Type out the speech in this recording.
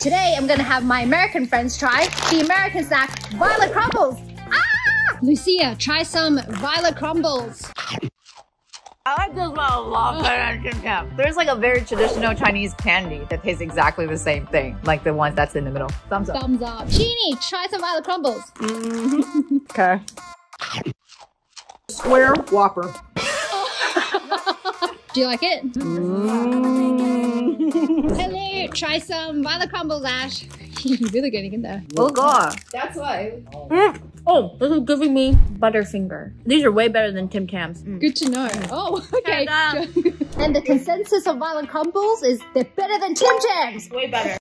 Today, I'm gonna have my American friends try the American snack, Violet Crumbles. Ah! Lucia, try some Violet Crumbles. I like this one a lot better than Tim Tam. There's like a very traditional Chinese candy that tastes exactly the same thing, like the one that's in the middle. Thumbs up. Thumbs up. Jeannie, try some Violet Crumbles. Okay. Square Whopper. Do you like it? Hello, try some Violet Crumbles, Ash. You're really good again there. Oh god. That's why. Mm. Oh, this is giving me Butterfinger. These are way better than Tim Tams. Mm. Good to know. Mm. Oh, okay. And, and the consensus of Violet Crumbles is they're better than Tim Tams. Way better.